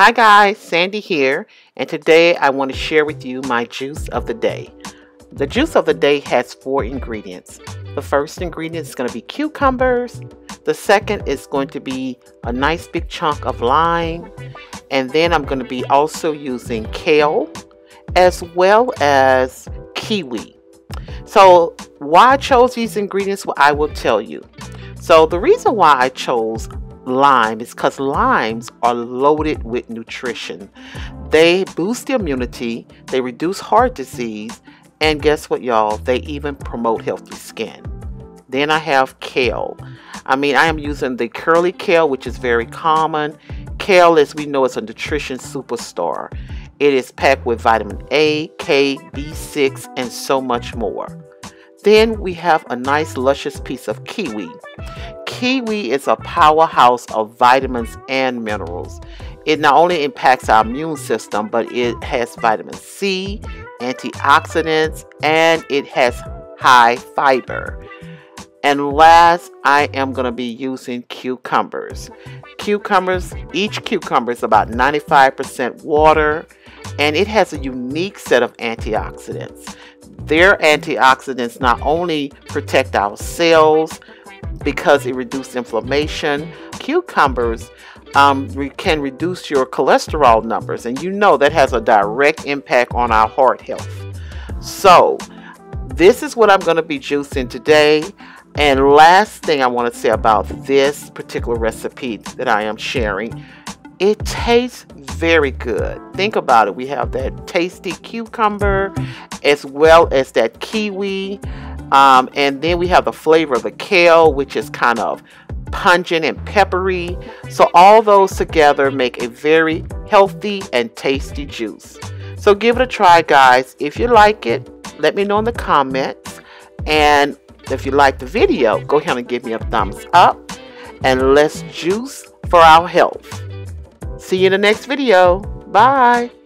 Hi guys, Sandy here, and today I want to share with you my juice of the day. The juice of the day has four ingredients. The first ingredient is going to be cucumbers. The second is going to be a nice big chunk of lime. And then I'm going to be also using kale as well as kiwi. So why I chose these ingredients, well, I will tell you. So the reason why I chose lime is because limes are loaded with nutrition. They boost the immunity, they reduce heart disease, and guess what, y'all? They even promote healthy skin. Then I have kale. I mean, I am using the curly kale, which is very common. Kale, as we know, is a nutrition superstar. It is packed with vitamin A, K, B6, and so much more. Then we have a nice luscious piece of kiwi. Kiwi is a powerhouse of vitamins and minerals. It not only impacts our immune system, but it has vitamin C, antioxidants, and it has high fiber. And last, I am going to be using cucumbers. Cucumbers, each cucumber is about 95% water, and it has a unique set of antioxidants. Their antioxidants not only protect our cells, because it reduces inflammation. Cucumbers um, can reduce your cholesterol numbers, and you know that has a direct impact on our heart health. So, this is what I'm going to be juicing today. And last thing I want to say about this particular recipe that I am sharing, it tastes very good. Think about it. We have that tasty cucumber as well as that kiwi um, and then we have the flavor of the kale, which is kind of pungent and peppery. So all those together make a very healthy and tasty juice. So give it a try, guys. If you like it, let me know in the comments. And if you like the video, go ahead and give me a thumbs up. And let's juice for our health. See you in the next video. Bye.